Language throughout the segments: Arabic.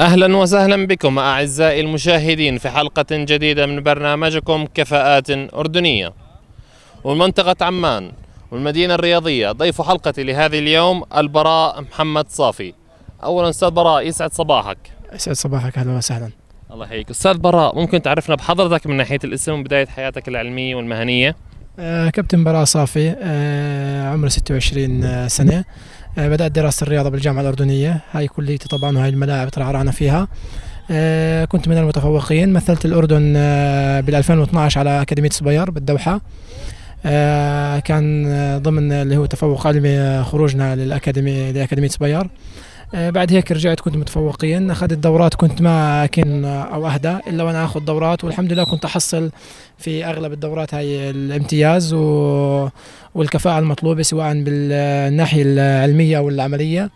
أهلا وسهلا بكم أعزائي المشاهدين في حلقة جديدة من برنامجكم كفاءات أردنية. ومنطقه عمان والمدينة الرياضية. ضيف حلقتي لهذه اليوم البراء محمد صافي. اولا أستاذ براء يسعد صباحك. يسعد صباحك أهلا وسهلا. الله يحييك. أستاذ براء ممكن تعرفنا بحضرتك من ناحية الاسم وبداية حياتك العلمية والمهنية؟ آه كابتن براء صافي آه عمري 26 سنة. آه بدأت دراسة الرياضة بالجامعة الأردنية. هاي كليتي طبعا وهاي الملاعب ترعرعنا فيها. آه كنت من المتفوقين. مثلت الأردن آه بال 2012 على أكاديمية صبير بالدوحة. آه كان ضمن اللي هو تفوق علمي خروجنا للاكاديميه لأكاديمية صبير آه بعد هيك رجعت كنت متفوقين أخذت دورات كنت ما كن أو أهدى إلا وأنا آخذ دورات والحمد لله كنت أحصل في أغلب الدورات هاي الامتياز و... والكفاءة المطلوبة سواء بالناحية العلمية أو العملية. آه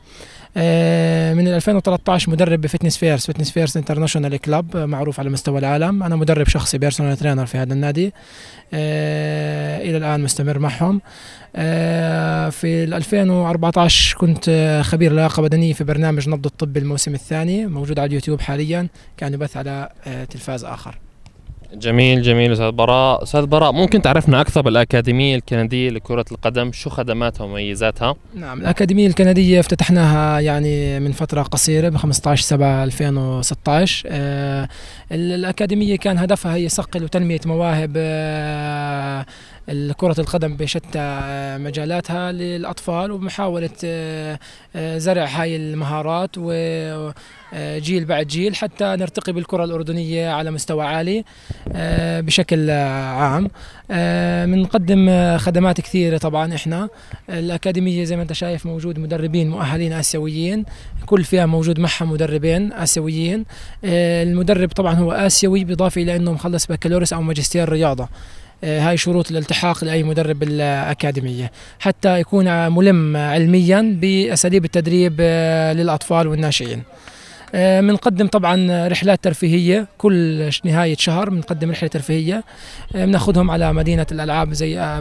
من 2013 مدرب ب Fitness First Fitness First International Club معروف على مستوى العالم. أنا مدرب شخصي personal trainer في هذا النادي. آه إلى الآن مستمر معهم. آه في 2014 كنت خبير لياقة بدنية في برنامج نبض الطب الموسم الثاني موجود على اليوتيوب حاليا. كان يبث على تلفاز آخر. جميل جميل أستاذ براء. أستاذ براء ممكن تعرفنا أكثر بالأكاديمية الكندية لكرة القدم؟ شو خدماتها ومميزاتها؟ نعم الأكاديمية الكندية افتتحناها يعني من فترة قصيرة ب 15 7 2016 آه الأكاديمية كان هدفها هي صقل وتنمية مواهب آه كرة القدم بشتى مجالاتها للأطفال ومحاولة زرع هاي المهارات وجيل بعد جيل حتى نرتقي بالكرة الأردنية على مستوى عالي بشكل عام. بنقدم خدمات كثيرة طبعا إحنا. الأكاديمية زي ما أنت شايف موجود مدربين مؤهلين آسيويين كل فئة موجود معها مدربين آسيويين. المدرب طبعا هو آسيوي بإضافة إلى أنه مخلص بكالوريوس أو ماجستير رياضة. هاي شروط الالتحاق لأي مدرب بالأكاديمية. حتى يكون ملم علميا بأساليب التدريب للأطفال والناشئين. بنقدم طبعا رحلات ترفيهية كل نهاية شهر بنقدم رحلة ترفيهية. بناخذهم على مدينة الألعاب زي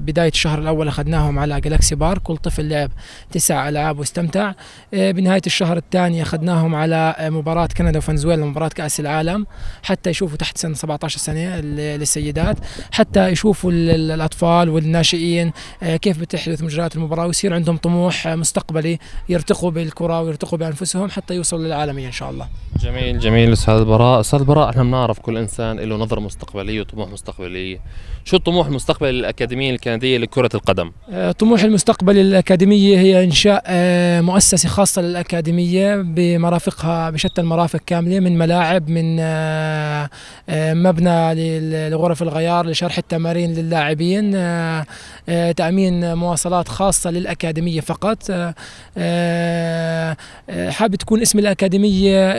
بداية الشهر الأول أخذناهم على جلاكسي بار كل طفل لعب تسع ألعاب واستمتع. بنهاية الشهر الثاني أخذناهم على مباراة كندا وفنزويلا مباراة كأس العالم. حتى يشوفوا تحت سن 17 سنة للسيدات. حتى يشوفوا الأطفال والناشئين كيف بتحدث مجريات المباراة. ويصير عندهم طموح مستقبلي يرتقوا بالكرة ويرتقوا بأنفسهم حتى يوصلوا للعالم. العالميه إن شاء الله. جميل جميل أستاذ براء، أستاذ براء إحنا بنعرف كل إنسان له نظرة مستقبلية وطموح مستقبليه. شو الطموح المستقبلي للأكاديمية الكندية لكرة القدم؟ طموح المستقبل للأكاديمية هي إنشاء مؤسسة خاصة للأكاديمية بمرافقها بشتى المرافق كاملة من ملاعب من مبنى لغرف الغيار لشرح التمارين للاعبين تأمين مواصلات خاصة للأكاديمية فقط حابب تكون اسم الأكاديمية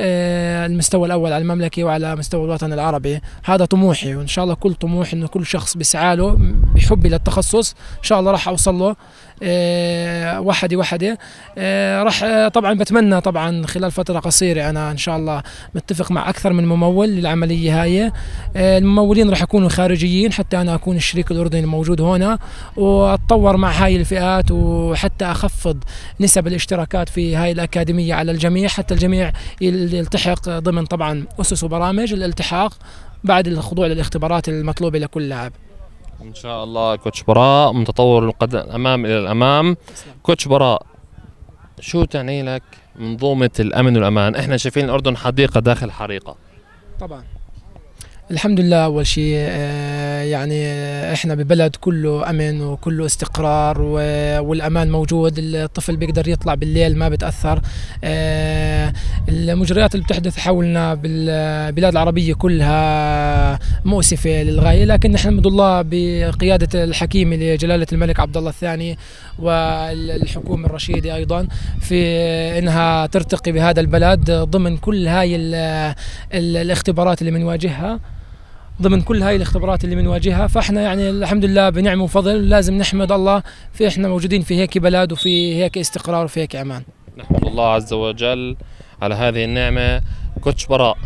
المستوى الأول على المملكة وعلى مستوى الوطن العربي. هذا طموحي وإن شاء الله كل طموح إنه كل شخص بيسعى له بحبي للتخصص. إن شاء الله راح أوصل له. أه وحده وحده أه راح أه طبعا بتمنى طبعا خلال فترة قصيرة أنا إن شاء الله متفق مع أكثر من ممول للعملية هاي. الممولين راح يكونوا خارجيين حتى أنا أكون الشريك الأردني الموجود هنا وأتطور مع هاي الفئات وحتى أخفض نسب الاشتراكات في هاي الأكاديمية على الجميع حتى الجميع يلتحق ضمن طبعا أسس وبرامج الالتحاق بعد الخضوع للاختبارات المطلوبة لكل لاعب. إن شاء الله كوتش براء متطور القدم الأمام إلى الأمام. كوتش براء شو تعني لك منظومة الأمن والأمان؟ إحنا شايفين الأردن حديقة داخل حريقة. طبعا. الحمد لله أول شيء يعني إحنا ببلد كله أمن وكله استقرار والأمان موجود الطفل بيقدر يطلع بالليل ما بتأثر المجريات اللي بتحدث حولنا بالبلاد العربية كلها مؤسفة للغاية لكن نحمد الله بقيادة الحكيم لجلاله الملك عبد الله الثاني والحكومة الرشيدة أيضا في إنها ترتقي بهذا البلد ضمن كل هاي الاختبارات اللي بنواجهها ضمن كل هاي الاختبارات اللي بنواجهها فإحنا يعني الحمد لله بنعمه وفضل لازم نحمد الله في إحنا موجودين في هيك بلد وفي هيك استقرار وفي هيك أمان. نحمد الله عز وجل على هذه النعمة. كوتش براء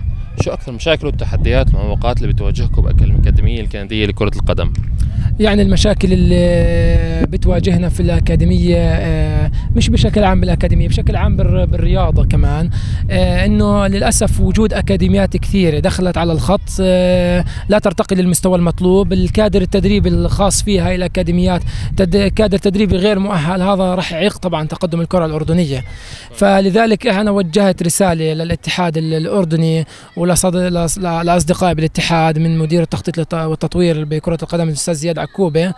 شو أكثر المشاكل والتحديات والمعوقات اللي بتواجهكم بالاكاديميه الكندية لكرة القدم؟ يعني المشاكل اللي بتواجهنا في الأكاديمية آه، مش بشكل عام بالأكاديمية بشكل عام بالرياضة كمان. آه، أنه للأسف وجود أكاديميات كثيرة دخلت على الخط آه، لا ترتقي للمستوى المطلوب. الكادر التدريبي الخاص فيها هاي الأكاديميات كادر تدريبي غير مؤهل هذا راح يعيق طبعا تقدم الكرة الأردنية. فلذلك أنا وجهت رسالة للاتحاد الأردني ولأصدقائي بالاتحاد من مدير التخطيط والتطوير بكرة القدم الأستاذ زياد عكوبة.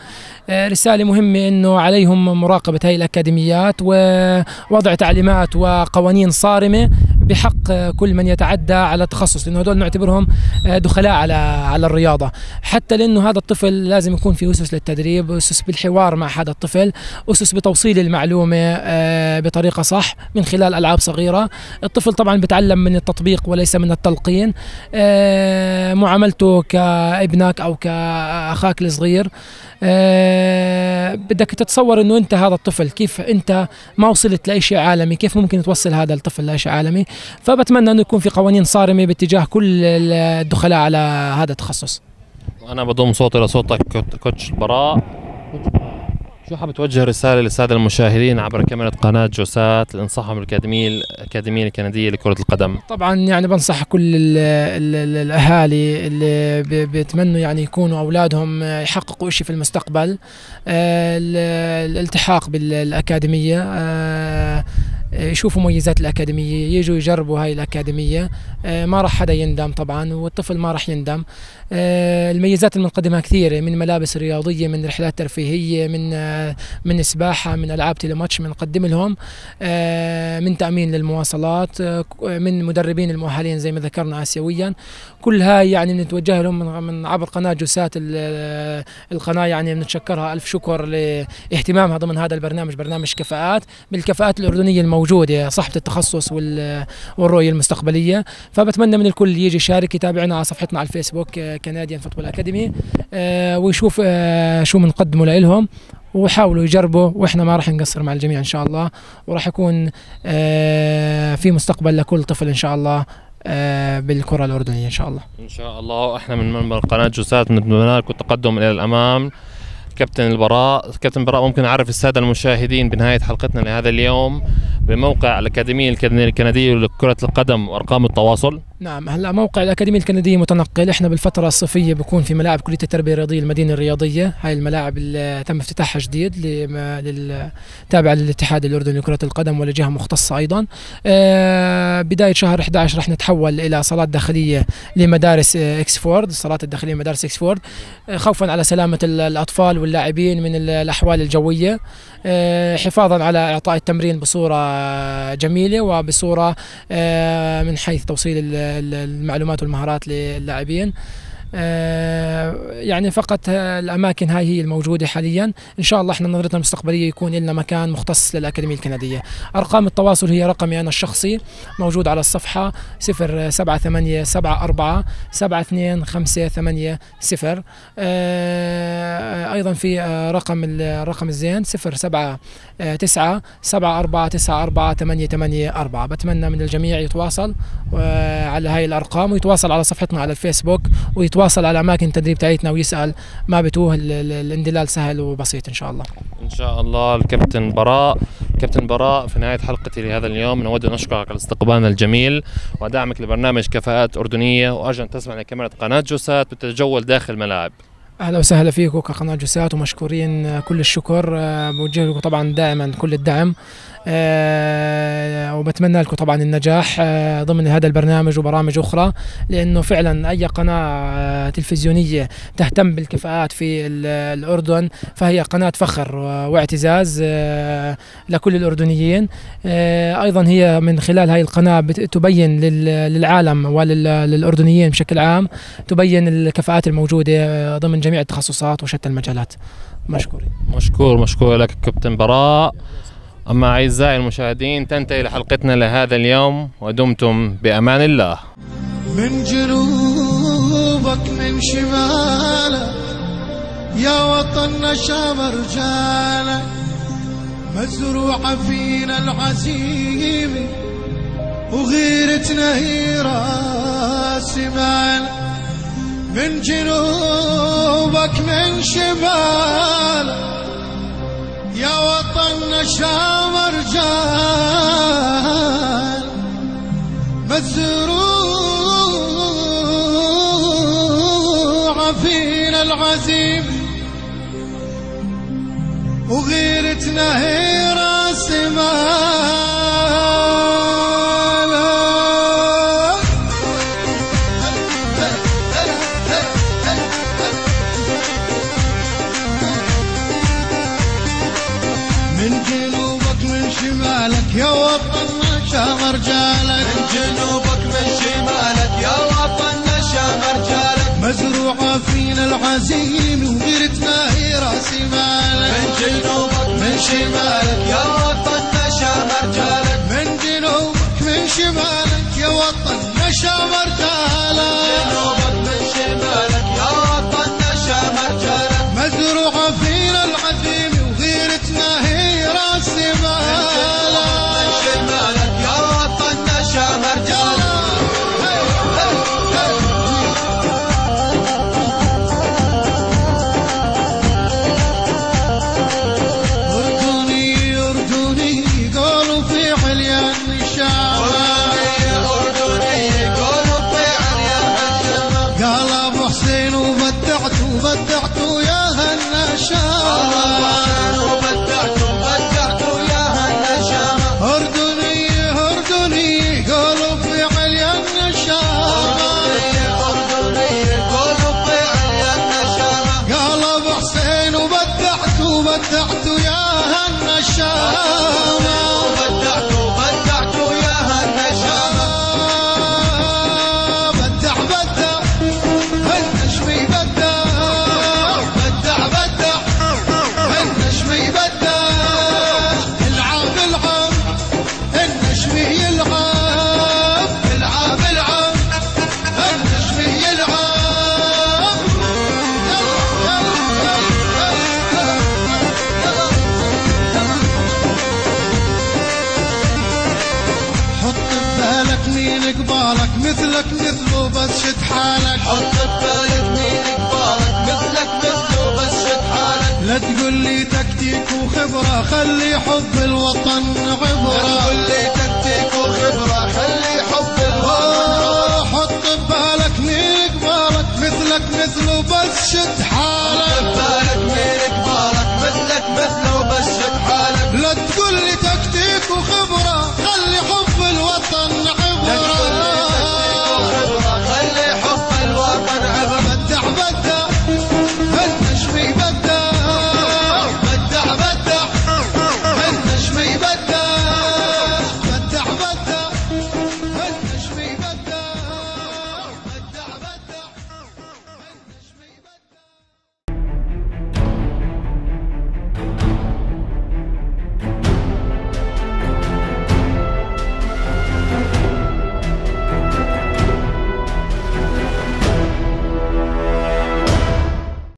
آه، رسالة مهمة أنه عليهم مراقبة هذه الأكاديميات ووضع تعليمات وقوانين صارمة. بحق كل من يتعدى على التخصص لأنه هذول نعتبرهم آه، دخلاء على على الرياضة. حتى لأنه هذا الطفل لازم يكون في أسس للتدريب أسس بالحوار مع هذا الطفل أسس بتوصيل المعلومة آه، بطريقة صح من خلال ألعاب صغيرة. الطفل طبعا بتعلم من التطبيق وليس من التلقين. معاملته كابنك أو كأخاك الصغير. بدك تتصور إنه أنت هذا الطفل كيف أنت ما وصلت لأي شيء عالمي كيف ممكن توصل هذا الطفل لأي شيء عالمي؟ فبتمنى انه يكون في قوانين صارمة باتجاه كل الدخلاء على هذا التخصص وأنا بضم صوتي لصوتك كوتش براء شو حاب توجه رسالة للسادة المشاهدين عبر كاميرا قناة جوسات لإنصاحهم الأكاديمية الأكاديمية الكندية لكرة القدم؟ طبعا يعني بنصح كل ال ال ال الأهالي اللي بيتمنوا يعني يكونوا أولادهم يحققوا شيء في المستقبل آه، الالتحاق بالأكاديمية آه، يشوفوا مميزات الأكاديمية يجوا يجربوا هاي الأكاديمية. آه، ما راح حدا يندم طبعا والطفل ما راح يندم. آه، الميزات اللي بنقدمها كثيرة من ملابس رياضية من رحلات ترفيهية من آه، من سباحة من ألعاب تيليماتش بنقدم لهم. من تأمين للمواصلات من مدربين المؤهلين زي ما ذكرنا اسيويا. كل هاي يعني بنتوجه لهم من عبر قناة جوسات القناة يعني بنتشكرها ألف شكر لاهتمامها ضمن هذا البرنامج برنامج كفاءات. بالكفاءات الأردنية الموجوده صاحبه التخصص والرؤية المستقبلية. فبتمنى من الكل يجي يشارك يتابعنا على صفحتنا على الفيسبوك Canadian Football Academy آه، ويشوف آه، شو بنقدمه لهم وحاولوا يجربوا وإحنا ما راح نقصر مع الجميع إن شاء الله. وراح يكون آه، في مستقبل لكل طفل إن شاء الله بالكرة الأردنية إن شاء الله. إن شاء الله. إحنا من منبر قناة جوسات نتمنى لكم التقدم إلى الأمام. كابتن البراء كابتن البراء ممكن أعرف السادة المشاهدين بنهاية حلقتنا لهذا اليوم. بموقع الاكاديميه الكنديه لكرة القدم وأرقام التواصل. نعم هلا موقع الاكاديميه الكنديه متنقل. إحنا بالفترة الصيفية بكون في ملاعب كلية التربية الرياضية المدينة الرياضية. هاي الملاعب اللي تم افتتاحها جديد تابعة للاتحاد الأردني لكرة القدم ولجهه مختصة أيضا. آه بداية شهر 11 رح نتحول إلى صالات داخلية لمدارس إكسفورد الصالات الداخلية لمدارس إكسفورد. آه خوفا على سلامة الأطفال واللاعبين من الأحوال الجوية. آه حفاظا على إعطاء التمرين بصورة جميلة وبصورة آه من حيث توصيل المعلومات والمهارات للاعبين. يعني فقط الأماكن هاي هي الموجودة حاليا. إن شاء الله إحنا نظرتنا المستقبلية يكون لنا مكان مختص للأكاديمية الكندية. أرقام التواصل هي رقمي أنا الشخصي موجود على الصفحة 078 74 72580 أيضا في آه، رقم الرقم الزين 079 7494 4 بتمنى من الجميع يتواصل آه، على هاي الأرقام ويتواصل على صفحتنا على الفيسبوك ويتواصل يتواصل على أماكن التدريب تاعتنا ويسأل ما بتوه الاندلال سهل وبسيط إن شاء الله. إن شاء الله الكابتن براء كابتن براء في نهاية حلقتي لهذا اليوم. نود أن أشكرك على استقبالنا الجميل. ودعمك لبرنامج كفاءات أردنية. وأرجو أن تسمع لكاميرا قناة جوسات وتتجول داخل الملاعب أهلا وسهلا فيكم كقناه جوسات ومشكورين كل الشكر آه، بوجه لكم طبعا دائما كل الدعم. وبتمنى لكم طبعا النجاح أه ضمن هذا البرنامج وبرامج أخرى لأنه فعلا أي قناة آه، تلفزيونية تهتم بالكفاءات في الأردن فهي قناة فخر واعتزاز لكل الأردنيين. آه، أيضا هي من خلال هذه القناة تبين للعالم وللاردنيين بشكل عام تبين الكفاءات الموجودة آه، ضمن جميع التخصصات وشتى المجالات. مشكور مشكور مشكور لك كابتن براء. أما أعزائي المشاهدين تنتهي حلقتنا لهذا اليوم ودمتم بأمان الله. من جنوبك من شمالك يا وطننا شام رجالك مزروعة فينا العزيمة وغيرتنا هي راس من جنوبك من شمالك يا وطن شام رجال مزروع فينا العزيم وغيرتنا هي جنوبك من شمالك يا وطننا شام رجالك من جنوبك من شمالك يا وطن شام رجالك مزروعة فينا العزيم وغيرتنا هي راس مالك من جنوبك من شمالك يا وطن شام رجالك من جنوبك من شمالك يا وطن شام رجالك قبالك مثلك مثله بس شد حالك. حط ببالك مين قبالك مثلك مثله بس شد حالك. لا تقول لي تكتيك وخبرة خلي حب الوطن عبرة. قول لي تكتيك وخبرة خلي حب الوطن